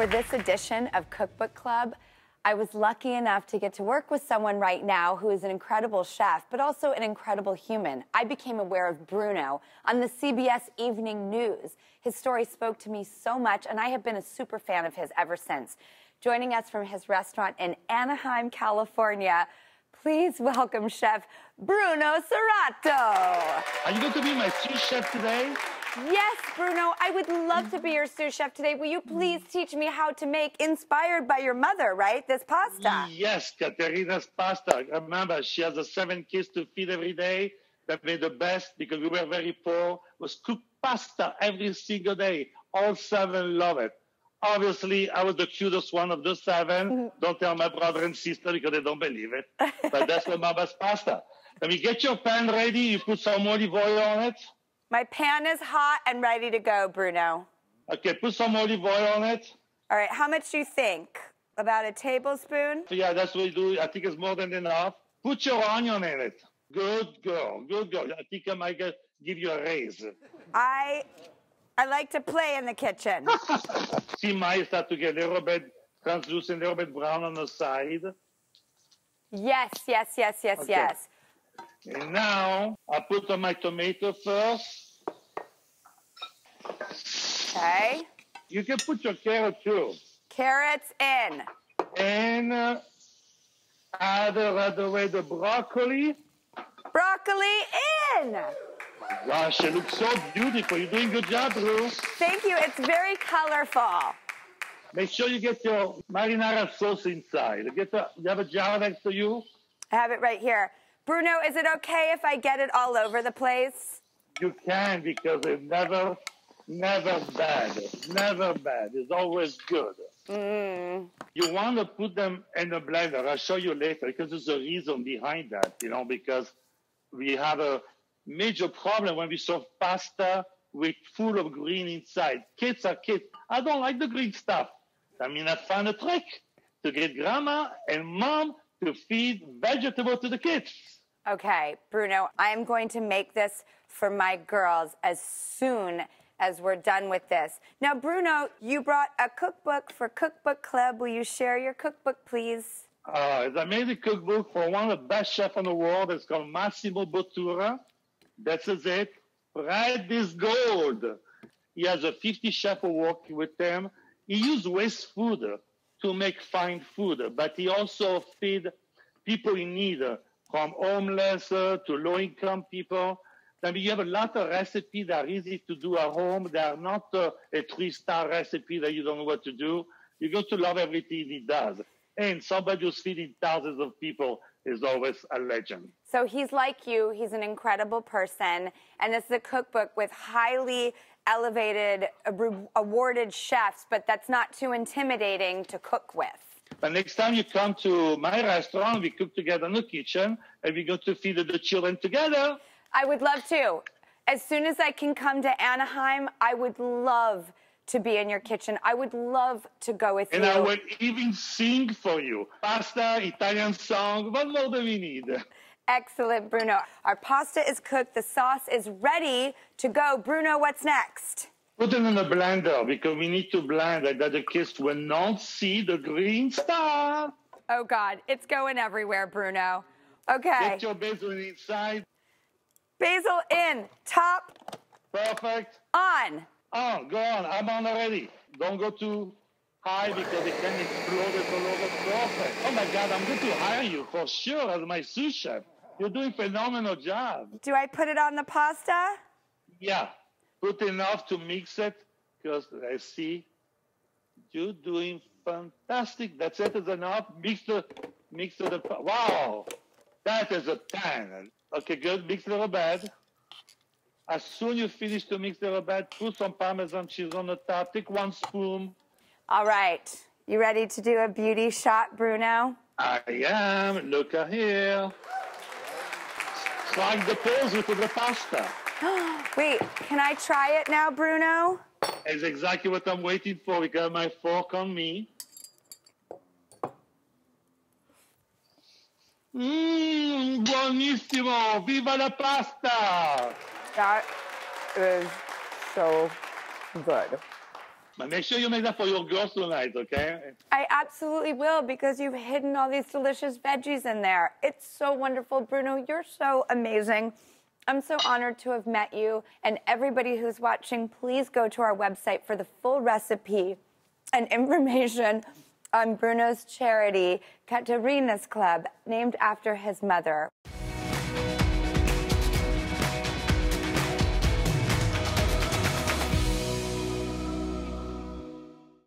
For this edition of Cookbook Club, I was lucky enough to get to work with someone right now who is an incredible chef, but also an incredible human. I became aware of Bruno on the CBS Evening News. His story spoke to me so much, and I have been a super fan of his ever since. Joining us from his restaurant in Anaheim, California, please welcome Chef Bruno Serato. Are you going to be my sous chef today? Yes, Bruno, I would love to be your sous chef today. Will you please teach me how to make, inspired by your mother, right? This pasta. Yes, Caterina's pasta. Remember, she has a seven kids to feed every day. That made the best because we were very poor. Was cooked pasta every single day. All seven love it. Obviously, I was the cutest one of the 7 mm-hmm. don't tell my brother and sister because they don't believe it. But that's what mama's pasta. Let me get your pan ready. You put some olive oil on it. My pan is hot and ready to go, Bruno. Okay, put some olive oil on it. All right, how much do you think? About a tablespoon? Yeah, that's what you do. I think it's more than enough. Put your onion in it. Good girl, good girl. I think I might give you a raise. I I like to play in the kitchen. See, mine start to get a little bit translucent, a little bit brown on the side. yes, yes, yes, yes, Okay. yes. And now I put on my tomato first. Okay. You can put your carrot too. Carrots in. And uh, other, right away the broccoli. Broccoli in. Gosh, it looks so beautiful. You're doing a good job, Drew. Thank you. It's very colorful. Make sure you get your marinara sauce inside. Get the, you have a jar next to you? I have it right here. Bruno, is it okay if I get it all over the place? You can because it never, never bad. Never bad. It's always good. Mm. You want to put them in a blender. I'll show you later because there's a reason behind that, you know, because we have a major problem when we serve pasta with full of green inside. Kids are kids. I don't like the green stuff. I mean, I found a trick to get grandma and mom to feed vegetable to the kids. Okay, Bruno, I am going to make this for my girls as soon as we're done with this. Now, Bruno, you brought a cookbook for Cookbook Club. Will you share your cookbook, please? Uh, it's an amazing cookbook for one of the best chefs in the world. It's called Massimo Bottura. That's it. Bread is gold. He has a 50 chef who work with him. He used waste food to make fine food, but he also feed people in need, from homeless to low-income people. I mean, you have a lot of recipes that are easy to do at home. They are not uh, a three-star recipe that you don't know what to do. You're going to love everything he does. And somebody who's feeding thousands of people is always a legend. So he's like you, he's an incredible person, and this is a cookbook with highly elevated, uh, awarded chefs, but that's not too intimidating to cook with. But next time you come to my restaurant, we cook together in the kitchen and we go to feed the children together. I would love to. As soon as I can come to Anaheim, I would love to be in your kitchen. I would love to go with And you. And I would even sing for you. Pasta, Italian song. What more do we need? Excellent, Bruno. Our pasta is cooked, the sauce is ready to go. Bruno, what's next? Put it in the blender because we need to blend it that the kids will not see the green stuff. Oh, God, it's going everywhere, Bruno. Okay. Get your basil inside. Basil in, top, Perfect. on. Oh, go on. I'm on already. Don't go too high because it can explode it all over. Perfect. Oh my God, I'm going to hire you for sure as my sous chef. You're doing phenomenal job. Do I put it on the pasta? Yeah. Put enough to mix it because I see you're doing fantastic. That's it. Is enough. Mix the mix the wow. That is a ten. Okay, good. Mix the bad. As soon you finish to mix the bad, put some Parmesan cheese on the top. Take one spoon. All right. You ready to do a beauty shot, Bruno? I am. Look at here. Strike the pose with the pasta. Wait, can I try it now, Bruno? It's exactly what I'm waiting for. We got my fork on me. Mmm, buonissimo! Viva la pasta! That is so good. But make sure you make that for your girls tonight, okay? I absolutely will because you've hidden all these delicious veggies in there. It's so wonderful. Bruno, you're so amazing. I'm so honored to have met you. And everybody who's watching, please go to our website for the full recipe and information on Bruno's charity, Caterina's Club, named after his mother.